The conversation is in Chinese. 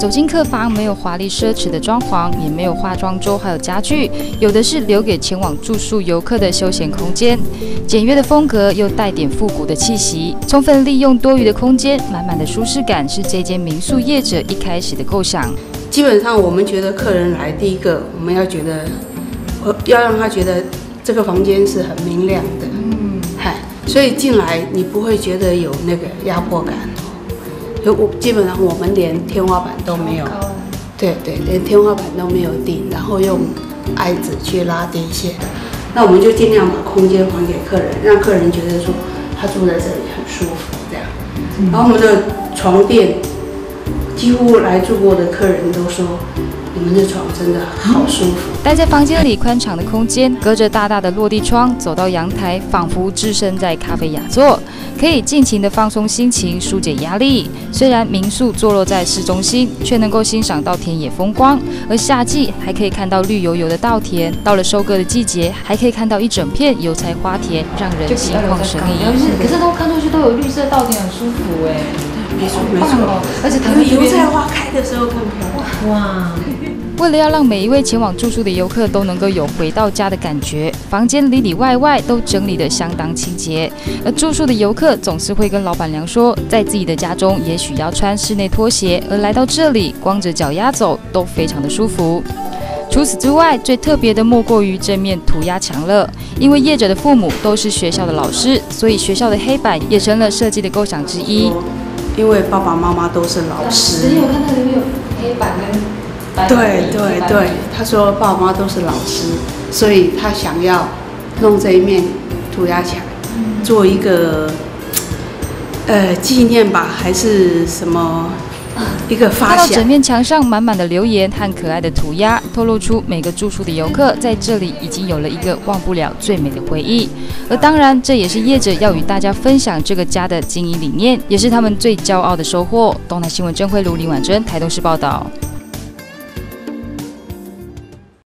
走进客房，没有华丽奢侈的装潢，也没有化妆桌，还有家具，有的是留给前往住宿游客的休闲空间。简约的风格又带点复古的气息，充分利用多余的空间，满满的舒适感是这间民宿业者一开始的构想。基本上，我们觉得客人来，第一个我们要觉得，要让他觉得这个房间是很明亮的，嗯，嗨，所以进来你不会觉得有那个压迫感。就我基本上我们连天花板都没有，对对，连天花板都没有定，然后用矮子去拉电线，那我们就尽量把空间还给客人，让客人觉得说他住在这里很舒服这样。然后我们的床垫，几乎来住过的客人都说。你们的床真的好舒服。待在房间里，宽敞的空间，隔着大大的落地窗，走到阳台，仿佛置身在咖啡雅座，可以尽情的放松心情，疏解压力。虽然民宿坐落在市中心，却能够欣赏到田野风光，而夏季还可以看到绿油油的稻田。到了收割的季节，还可以看到一整片油菜花田，让人心旷神怡。可是都看出去都有绿色稻田，很舒服哎。没错没错，而且他们油菜花开的时候更漂亮。哇！为了要让每一位前往住宿的游客都能够有回到家的感觉，房间里里外外都整理得相当清洁。而住宿的游客总是会跟老板娘说，在自己的家中也许要穿室内拖鞋，而来到这里光着脚丫走都非常的舒服。除此之外，最特别的莫过于这面涂鸦墙了。因为业者的父母都是学校的老师，所以学校的黑板也成了设计的构想之一。因为爸爸妈妈都是老师，我看到里面有黑板跟白。对对对，他说爸妈都是老师，所以他想要弄这一面涂鸦墙，做一个呃纪念吧，还是什么一个发看到整面墙上满满的留言和可爱的涂鸦，透露出每个住宿的游客在这里已经有了一个忘不了最美的回忆。而当然，这也是业者要与大家分享这个家的经营理念，也是他们最骄傲的收获。东南新闻郑慧茹、林婉珍，台东市报道。